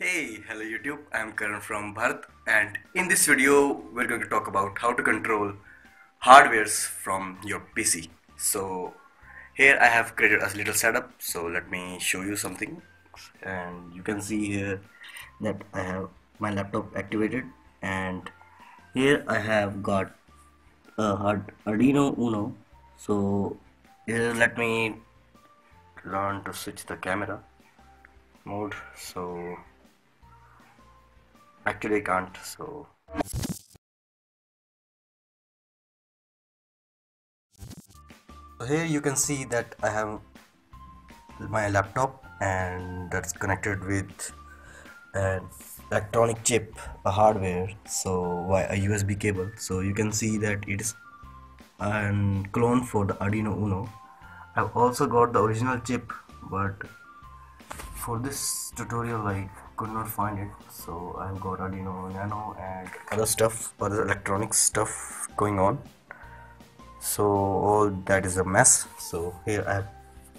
Hey, hello YouTube. I'm Karan from Bharat, and in this video, we're going to talk about how to control hardwares from your PC. So, here I have created a little setup. So, let me show you something. And you can see here that I have my laptop activated, and here I have got a hard Arduino Uno. So, here let me learn to switch the camera mode. So, actually can't so. Here you can see that I have my laptop and that's connected with an electronic chip a hardware so via a USB cable. So you can see that it is a clone for the Arduino Uno. I've also got the original chip but for this tutorial I could not find it so I've got Arduino Nano and other stuff other electronic stuff going on. So all that is a mess. So here I have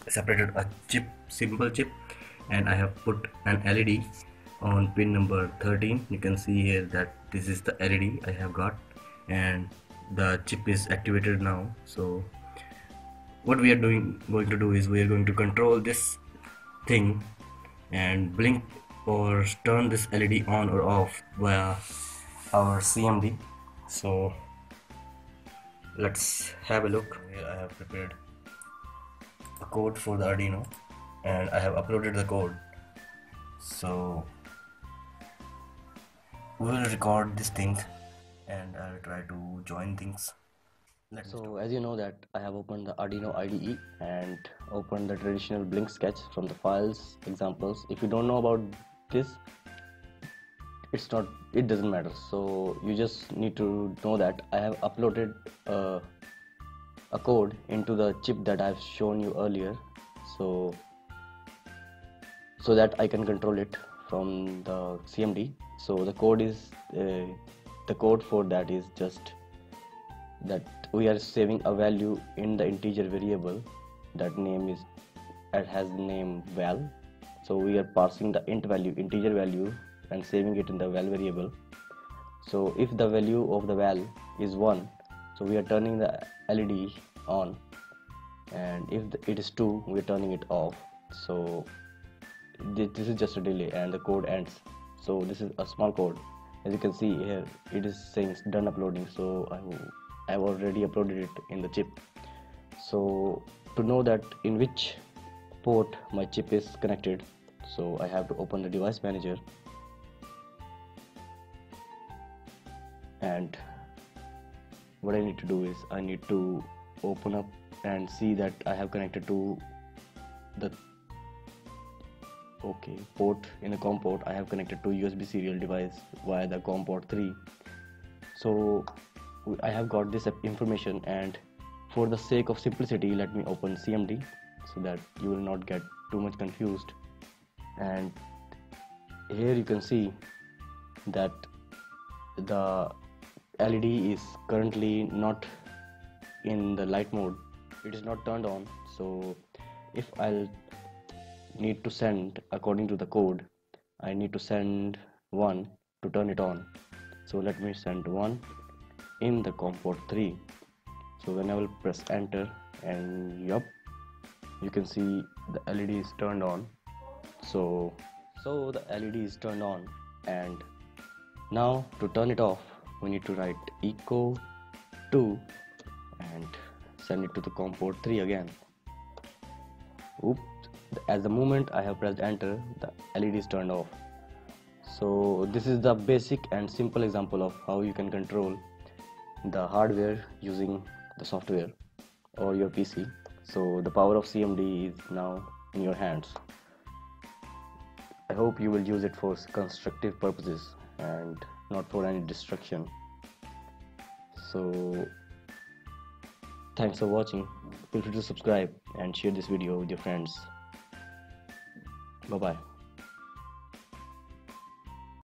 separated a chip simple chip and I have put an LED on pin number 13 you can see here that this is the LED I have got and the chip is activated now. So what we are doing going to do is we are going to control this thing and blink or turn this LED on or off via our CMD so let's have a look here I have prepared a code for the Arduino and I have uploaded the code. So we'll record this thing and I'll try to join things. So as you know that I have opened the Arduino IDE and opened the traditional blink sketch from the files examples. If you don't know about this it's not it doesn't matter. So you just need to know that I have uploaded uh, a code into the chip that I've shown you earlier. So so that I can control it from the CMD so the code is uh, the code for that is just that we are saving a value in the integer variable. That name is it has the name val so we are passing the int value integer value and saving it in the val variable. So if the value of the val is 1 so we are turning the led on. And if it is 2 we are turning it off. So this is just a delay and the code ends. So this is a small code. As you can see here it is saying done uploading. So i I've already uploaded it in the chip. So to know that in which port my chip is connected so I have to open the device manager. And what I need to do is I need to open up and see that I have connected to the okay port. In the COM port I have connected to USB serial device via the COM port 3 so I have got this information and for the sake of simplicity let me open CMD so that you will not get too much confused and here you can see that the LED is currently not in the light mode. It is not turned on. So if I'll need to send according to the code I need to send one to turn it on. So let me send one in the COM port 3 so when I will press enter and yup you can see the LED is turned on so so the LED is turned on and now to turn it off we need to write echo 2 and send it to the COM port 3 again. Oops at the moment I have pressed enter the LED is turned off. So this is the basic and simple example of how you can control the hardware using the software or your PC so the power of CMD is now in your hands hope you will use it for constructive purposes and not for any destruction. So thanks for watching. Feel free to subscribe and share this video with your friends. Bye bye